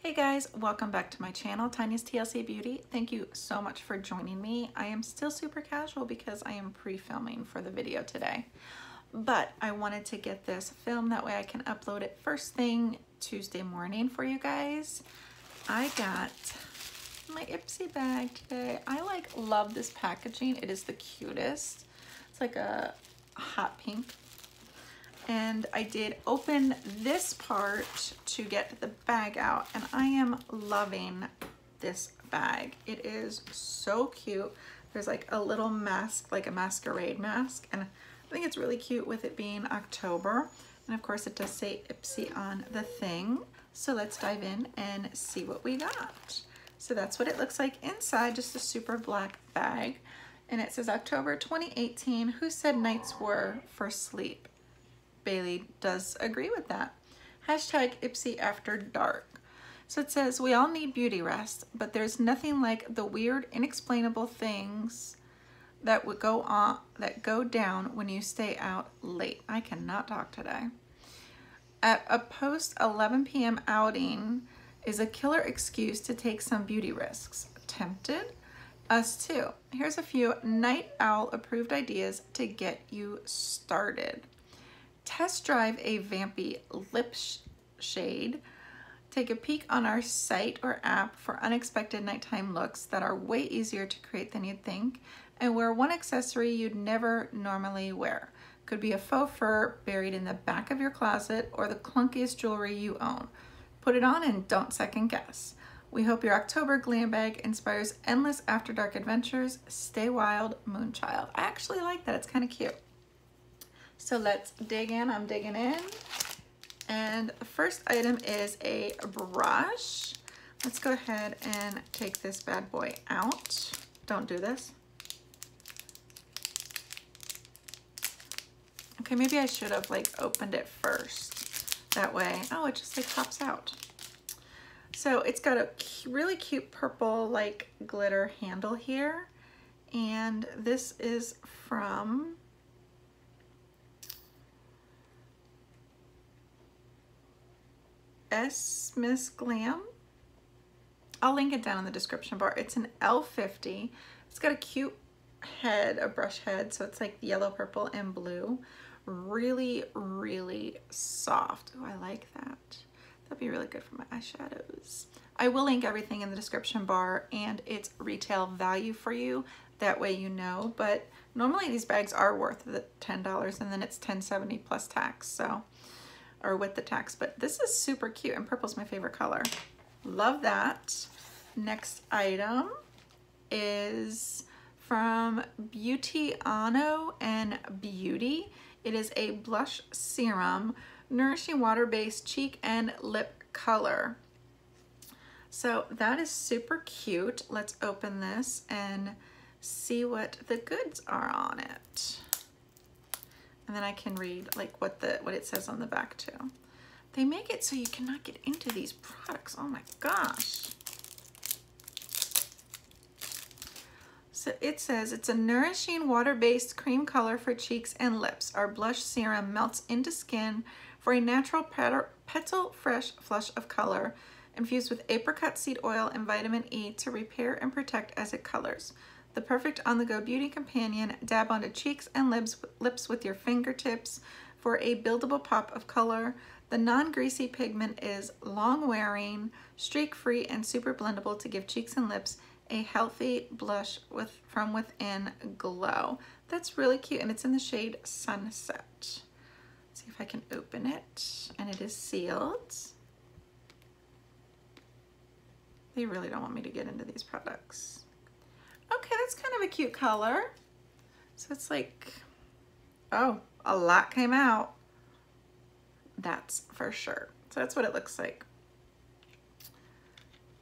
Hey guys, welcome back to my channel, Tanya's TLC Beauty. Thank you so much for joining me. I am still super casual because I am pre-filming for the video today. But I wanted to get this filmed that way I can upload it first thing Tuesday morning for you guys. I got my Ipsy bag today. I like love this packaging. It is the cutest. It's like a hot pink and I did open this part to get the bag out and I am loving this bag. It is so cute. There's like a little mask, like a masquerade mask and I think it's really cute with it being October. And of course it does say Ipsy on the thing. So let's dive in and see what we got. So that's what it looks like inside, just a super black bag. And it says October 2018, who said nights were for sleep? Bailey does agree with that. Hashtag Ipsy After Dark. So it says, we all need beauty rest, but there's nothing like the weird, inexplainable things that would go on, that go down when you stay out late. I cannot talk today. At a post 11 p.m. outing is a killer excuse to take some beauty risks. Tempted? Us too. Here's a few night owl approved ideas to get you started test drive a Vampy lip sh shade, take a peek on our site or app for unexpected nighttime looks that are way easier to create than you'd think, and wear one accessory you'd never normally wear. Could be a faux fur buried in the back of your closet or the clunkiest jewelry you own. Put it on and don't second guess. We hope your October glam bag inspires endless after dark adventures. Stay wild, Moonchild. I actually like that. It's kind of cute. So let's dig in. I'm digging in. And the first item is a brush. Let's go ahead and take this bad boy out. Don't do this. Okay, maybe I should have like opened it first. That way, oh, it just like pops out. So it's got a really cute purple like glitter handle here. And this is from S Miss Glam. I'll link it down in the description bar. It's an L50. It's got a cute head, a brush head, so it's like yellow, purple, and blue. Really, really soft. Oh, I like that. That'd be really good for my eyeshadows. I will link everything in the description bar and its retail value for you. That way you know, but normally these bags are worth the $10 and then it's $10.70 plus tax. So or with the text, but this is super cute and purple's my favorite color. Love that. Next item is from Beautyano and Beauty. It is a blush serum, nourishing water-based cheek and lip color. So that is super cute. Let's open this and see what the goods are on it and then I can read like what the what it says on the back too. They make it so you cannot get into these products. Oh my gosh. So it says it's a nourishing water-based cream color for cheeks and lips. Our blush serum melts into skin for a natural petal fresh flush of color infused with apricot seed oil and vitamin E to repair and protect as it colors. The perfect on-the-go beauty companion, dab onto cheeks and lips, lips with your fingertips for a buildable pop of color. The non-greasy pigment is long-wearing, streak-free, and super blendable to give cheeks and lips a healthy blush with from within glow. That's really cute, and it's in the shade Sunset. Let's see if I can open it, and it is sealed. They really don't want me to get into these products. Of a cute color. So it's like, oh, a lot came out. That's for sure. So that's what it looks like.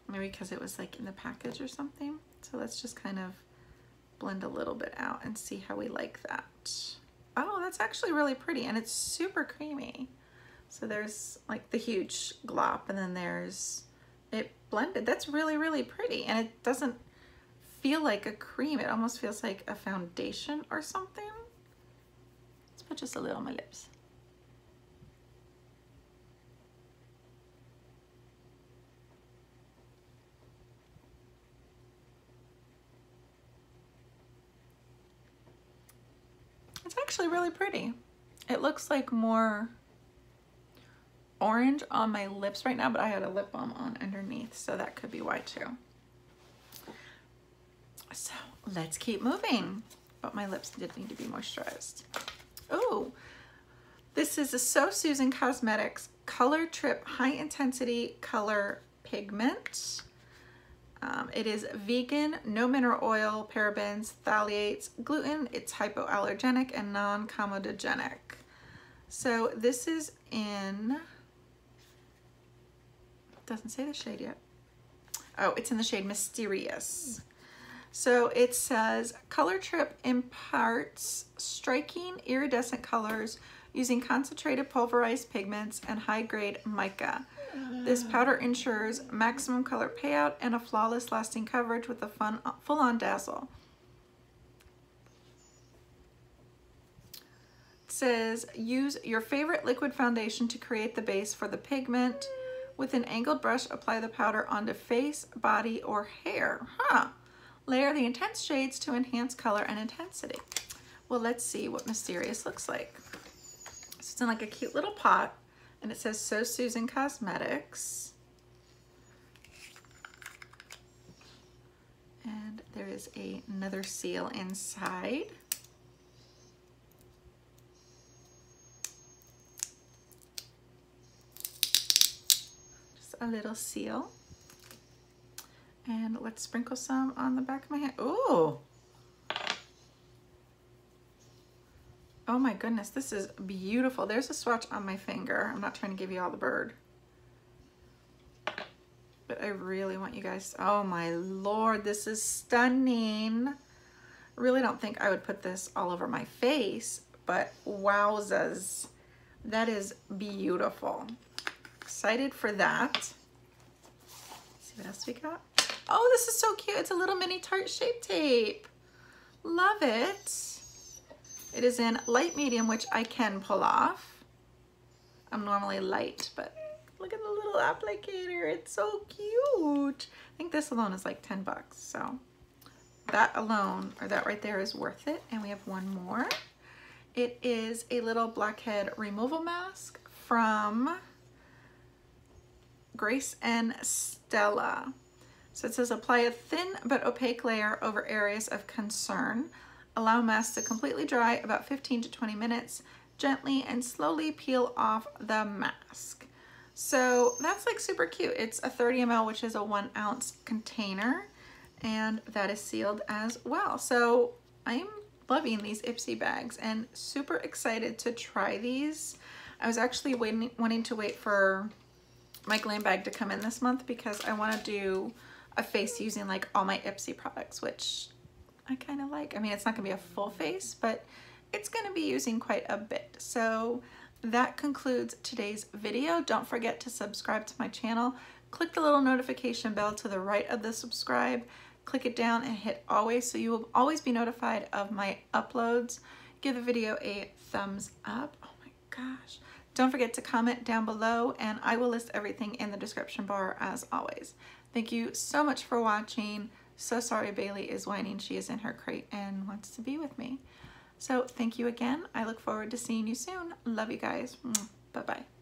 Maybe because it was like in the package or something. So let's just kind of blend a little bit out and see how we like that. Oh, that's actually really pretty and it's super creamy. So there's like the huge glop and then there's it blended. That's really, really pretty and it doesn't feel like a cream. It almost feels like a foundation or something. Let's put just a little on my lips. It's actually really pretty. It looks like more orange on my lips right now, but I had a lip balm on underneath, so that could be why too. So let's keep moving. But my lips did need to be moisturized. Oh, this is a So Susan Cosmetics Color Trip High Intensity Color Pigment. Um, it is vegan, no mineral oil, parabens, phthalates, gluten. It's hypoallergenic and non-comedogenic. So this is in, doesn't say the shade yet. Oh, it's in the shade Mysterious. So it says, Color Trip imparts striking iridescent colors using concentrated pulverized pigments and high-grade mica. This ah. powder ensures maximum color payout and a flawless lasting coverage with a fun full-on dazzle. It says, use your favorite liquid foundation to create the base for the pigment. With an angled brush, apply the powder onto face, body, or hair. Huh. Layer the intense shades to enhance color and intensity. Well, let's see what Mysterious looks like. So it's in like a cute little pot and it says So Susan Cosmetics. And there is a, another seal inside. Just a little seal. And let's sprinkle some on the back of my hand. Ooh. Oh my goodness, this is beautiful. There's a swatch on my finger. I'm not trying to give you all the bird. But I really want you guys, oh my Lord, this is stunning. Really don't think I would put this all over my face, but wowzas. That is beautiful. Excited for that. Let's see what else we got. Oh, this is so cute. It's a little mini Tarte shape tape. Love it. It is in light medium, which I can pull off. I'm normally light, but look at the little applicator. It's so cute. I think this alone is like 10 bucks. So that alone, or that right there is worth it. And we have one more. It is a little blackhead removal mask from Grace and Stella. So it says apply a thin but opaque layer over areas of concern. Allow mask to completely dry about 15 to 20 minutes. Gently and slowly peel off the mask. So that's like super cute. It's a 30 ml, which is a one ounce container, and that is sealed as well. So I'm loving these Ipsy bags and super excited to try these. I was actually waiting, wanting to wait for my glam bag to come in this month because I want to do a face using like all my Ipsy products, which I kind of like. I mean, it's not gonna be a full face, but it's gonna be using quite a bit. So that concludes today's video. Don't forget to subscribe to my channel. Click the little notification bell to the right of the subscribe. Click it down and hit always so you will always be notified of my uploads. Give the video a thumbs up. Oh my gosh. Don't forget to comment down below and I will list everything in the description bar as always. Thank you so much for watching. So sorry Bailey is whining. She is in her crate and wants to be with me. So thank you again. I look forward to seeing you soon. Love you guys. Bye-bye.